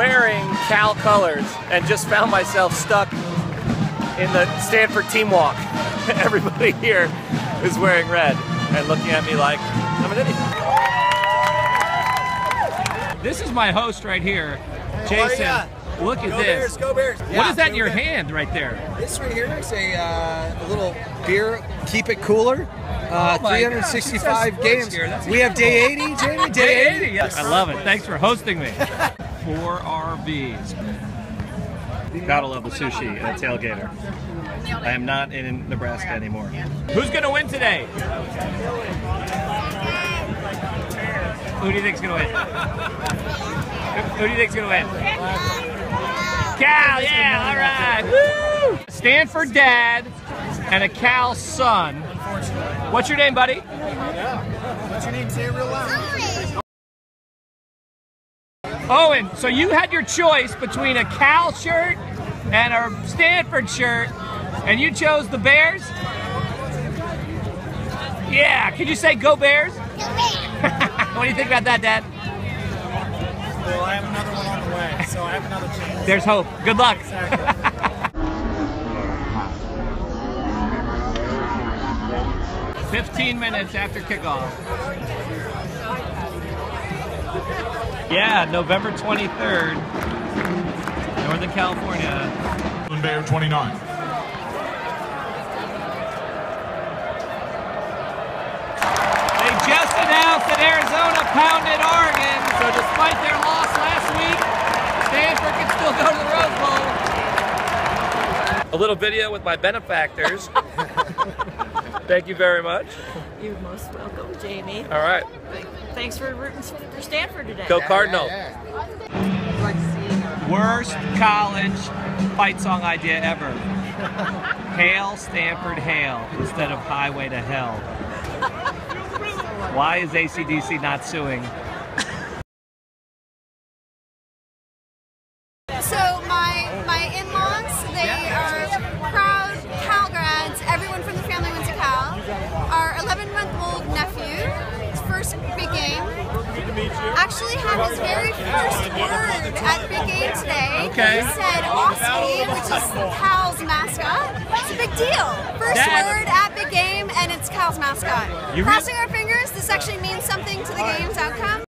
I'm wearing Cal colors and just found myself stuck in the Stanford team walk. Everybody here is wearing red and looking at me like I'm an idiot. This is my host right here, Jason. Look at Go this. Bears, go Bears. what is that in your hand right there? This right here is a, uh, a little beer, keep it cooler. Uh, Oh 365 gosh, games. sports here. That's we have day 80, Jamie. Day 80. yes. I love it. Thanks for hosting me. Four RVs. Gotta love the sushi at Tailgater. I am not in Nebraska anymore. Who's gonna win today? Who do you think's gonna win? Who, who do you think's gonna win? Cal, yeah, all right. Woo! Stanford dad and a Cal son. What's your name, buddy? What's your name? Say it real loud. Owen, so you had your choice between a Cal shirt and a Stanford shirt, and you chose the Bears? Yeah, can you say go Bears? Go Bears! what do you think about that, Dad? Well, I have another one on the way, so I have another chance. There's hope. Good luck. Fifteen minutes after kickoff. Yeah, November 23rd, Northern California. Bear 29. They just announced that Arizona pounded Oregon, so despite their loss last week, Stanford can still go to the Rose Bowl. A little video with my benefactors. Thank you very much. You're most welcome, Jamie. All right, Thanks for rooting for Stanford today. go Cardinal. Worst college fight song idea ever. Hail Stanford Hail instead of Highway to Hell. Why is ACDC not suing? Actually had his very first word at big game today. Okay. He said Oski, which is Cal's mascot. It's a big deal. First word at big game, and it's Cal's mascot. You Crossing our fingers, this actually means something to the game's outcome.